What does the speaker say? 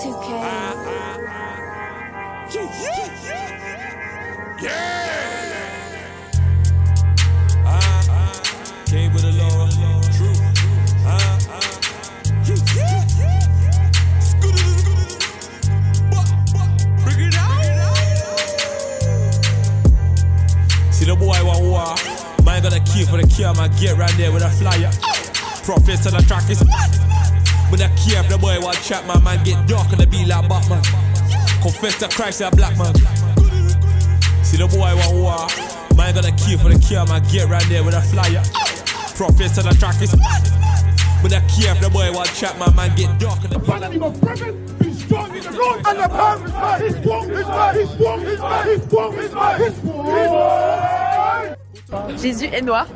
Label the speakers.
Speaker 1: Came with a low, true. Bring it out. See the boy want war. Man got a key for the key, man get right there with a flyer. Profits on the track is mad. But I care if the boy want chat, my man get dark and be like Batman. Confess to Christ, a black man. See the boy want war. Man got a key for the key, man get right there with a flyer. Profits on the track is mad. But I care if the boy want chat, my man get dark and
Speaker 2: Finally, my brother, be strong in the road. And the power is mine. He's strong, he's mine. He's strong, he's mine. He's strong, he's mine. He's strong.
Speaker 3: Jésus est noir.